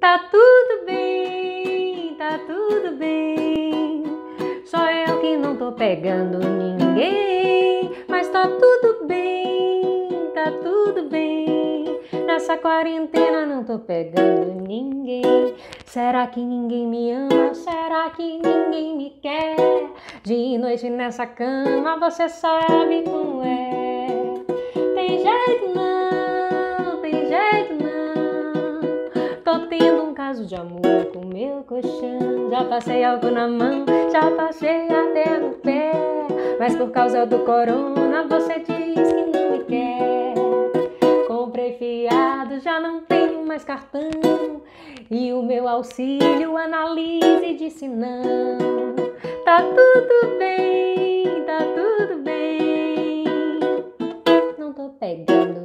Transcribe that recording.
Tá tudo bem, tá tudo bem. Só eu que não tô pegando ninguém, mas tá tudo bem, tá tudo bem. Nessa quarentena não tô pegando ninguém. Será que ninguém me ama? Será que ninguém me quer? De noite nessa cama você sabe como é. Tô tendo um caso de amor com meu colchão. Já passei algo na mão, já passei até no pé. Mas por causa do corona você diz que não me quer. Comprei fiado, já não tenho mais cartão. E o meu auxílio analisa e disse não. Tá tudo bem, tá tudo bem. Não tô pegando